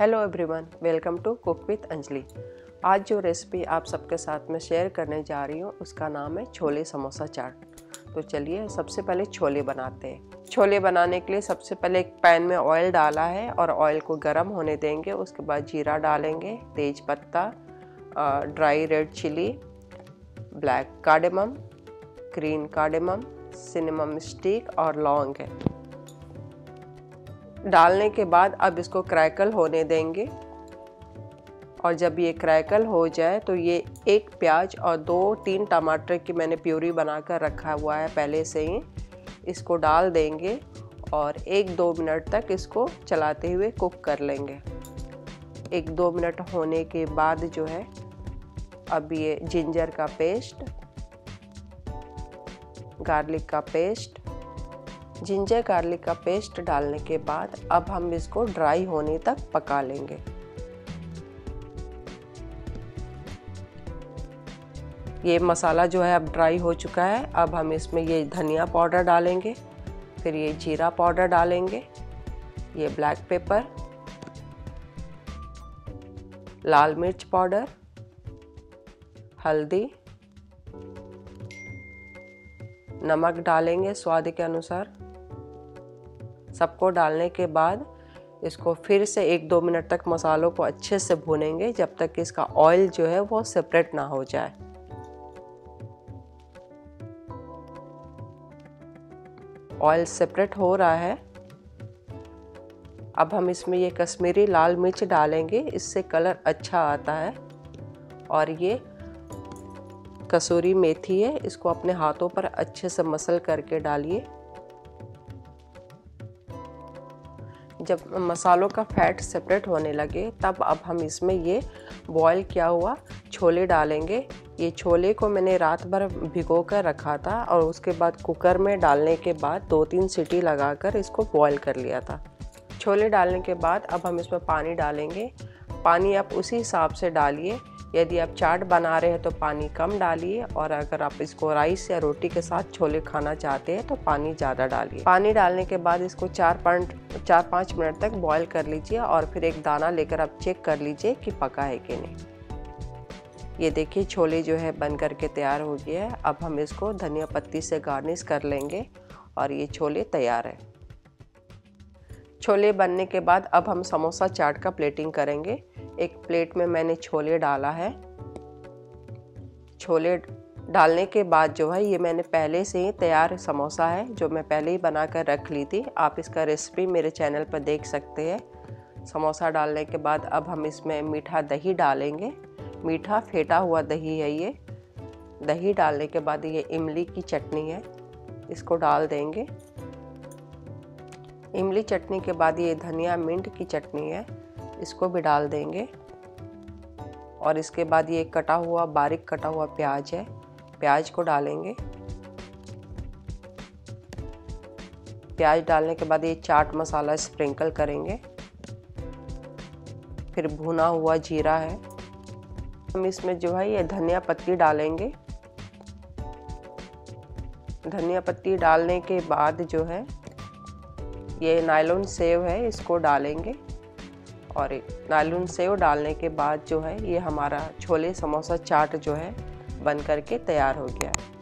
Hello everyone welcome to cook with Anjali आज जो recipe आप सबके साथ में शेयर करने जा रही हूँ, उसका नाम है छोले समोसा चाट। तो चलिए सबसे पहले छोले बनाते हैं। छोले बनाने के लिए सबसे पहले एक पैन में ऑयल डाला है और ऑयल को गर्म होने देंगे। उसके बाद जीरा डालेंगे, तेज पत्ता dry red chilli black cardamom green cardamom cinnamon stick और लौंग है। डालने के बाद अब इसको क्रैकल होने देंगे। और जब ये क्रैकल हो जाए तो ये एक प्याज और दो, तीन टमाटर की मैंने प्यूरी बनाकर रखा हुआ है पहले से ही। इसको डाल देंगे और एक, दो मिनट तक इसको चलाते हुए कुक कर लेंगे। एक, दो मिनट होने के बाद जो है, अब ये जिंजर का पेस्ट, गार्लिक का पेस्ट जिंजर गार्लिक का पेस्ट डालने के बाद अब हम इसको ड्राई होने तक पका लेंगे। ये मसाला जो है अब ड्राई हो चुका है। अब हम इसमें ये धनिया पाउडर डालेंगे, फिर ये जीरा पाउडर डालेंगे, ये ब्लैक पेपर, लाल मिर्च पाउडर, हल्दी, नमक डालेंगे स्वाद के अनुसार। सबको डालने के बाद इसको फिर से एक दो मिनट तक मसालों को अच्छे से भूनेंगे, जब तक कि इसका ऑयल जो है वो सेपरेट ना हो जाए। ऑयल सेपरेट हो रहा है। अब हम इसमें ये कश्मीरी लाल मिर्च डालेंगे, इससे कलर अच्छा आता है। और ये कसूरी मेथी है, इसको अपने हाथों पर अच्छे से मसल करके डालिए। जब मसालों का फैट सेपरेट होने लगे, तब अब हम इसमें ये बॉयल किया हुआ छोले डालेंगे। ये छोले को मैंने रात भर भिगो कर रखा था और उसके बाद कुकर में डालने के बाद दो तीन सीटी लगाकर इसको बॉयल कर लिया था। छोले डालने के बाद अब हम इसमें पानी डालेंगे। पानी आप उसी हिसाब से डालिए। यदि आप चाट बना रहे हैं तो पानी कम डालिए और अगर आप इसको राइस या रोटी के साथ छोले खाना चाहते हैं तो पानी ज़्यादा डालिए। पानी डालने के बाद इसको चार पाँच चार पाँच मिनट तक बॉईल कर लीजिए और फिर एक दाना लेकर आप चेक कर लीजिए कि पका है कि नहीं। ये देखिए, छोले जो है बन करके तैयार हो गया है। अब हम इसको धनिया पत्ती से गार्निश कर लेंगे और ये छोले तैयार है। छोले बनने के बाद अब हम समोसा चाट का प्लेटिंग करेंगे। एक प्लेट में मैंने छोले डाला है। छोले डालने के बाद जो है, ये मैंने पहले से ही तैयार समोसा है, जो मैं पहले ही बना कर रख ली थी। आप इसका रेसिपी मेरे चैनल पर देख सकते हैं। समोसा डालने के बाद अब हम इसमें मीठा दही डालेंगे। मीठा फेटा हुआ दही है ये। दही डालने के बाद ये इमली की चटनी है, इसको डाल देंगे। इमली चटनी के बाद ये धनिया मिंट की चटनी है। इसको भी डाल देंगे। और इसके बाद ये कटा हुआ, बारीक कटा हुआ प्याज है, प्याज को डालेंगे। प्याज डालने के बाद ये चाट मसाला स्प्रिंकल करेंगे। फिर भुना हुआ जीरा है। हम इसमें जो है ये धनिया पत्ती डालेंगे। धनिया पत्ती डालने के बाद जो है ये नायलॉन सेव है, इसको डालेंगे। और नायलून सेव डालने के बाद जो है ये हमारा छोले समोसा चाट जो है बन करके तैयार हो गया है।